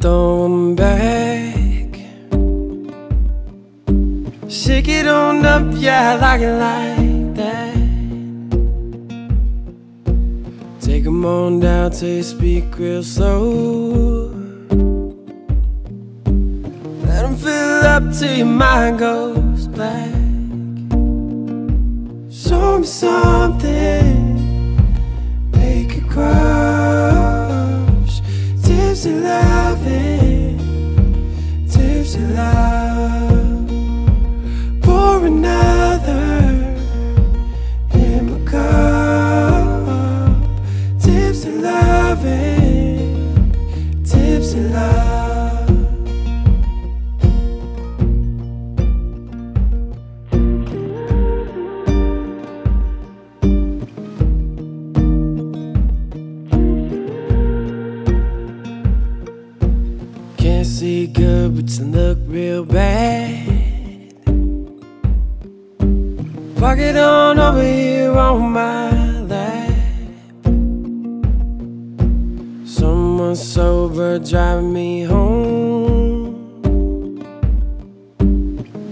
throw 'em back. Shake it on up, yeah, I like it like that. Take 'em on down till you speak real slow. Let 'em fill up till your mind goes black. Show me something, another in cup. Loving, love. Can't see good, but you look real bad. Fuck it on over here on my lap. Someone sober driving me home.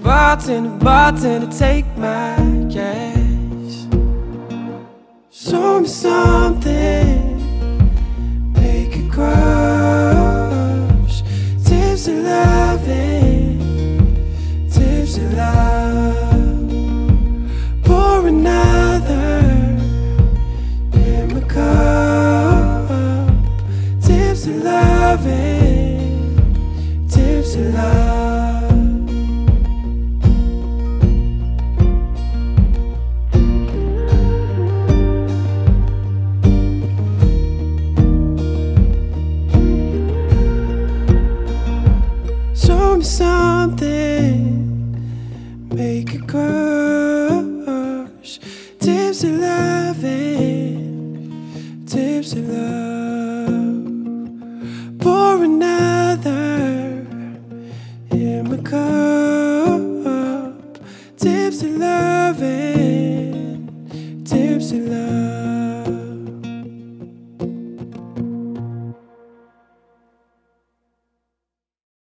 Bartender, bartender, take my cash. Show me something cup. Tipsy loving, tipsy love. Show me something, make it crush. Tipsy drips of love. Pour another in my cup. Tips of loving, tips of love.